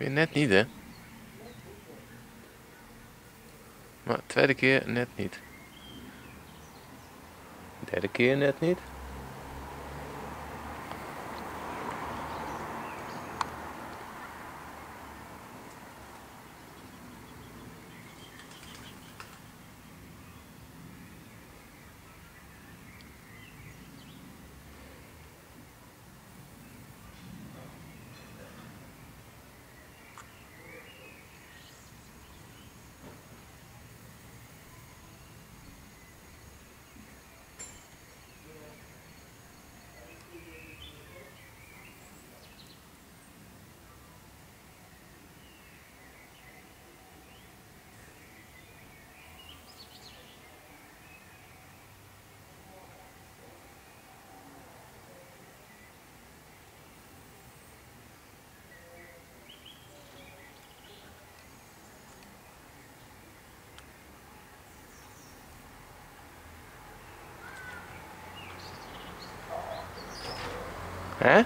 Weer net niet, hè? Maar tweede keer net niet. Derde keer net niet. Hè?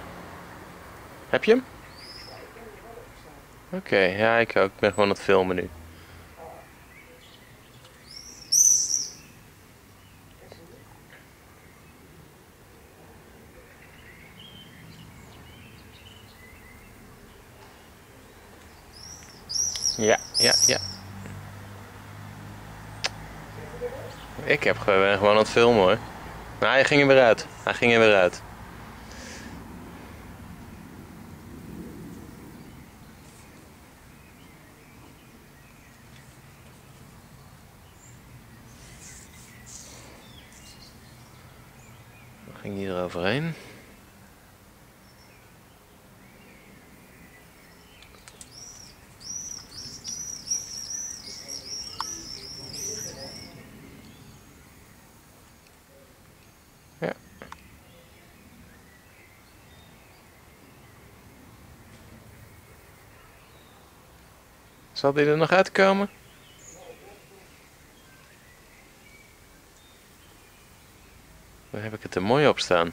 Heb je hem? Oké, ja, ik ook. Ik ben gewoon aan het filmen nu. Ja, ja, ja. Ik heb gewoon aan het filmen hoor. Nou, hij ging er weer uit. Hij ging er weer uit. Ging hier overheen. Zal die er nog uitkomen? Waar heb ik het er mooi op staan?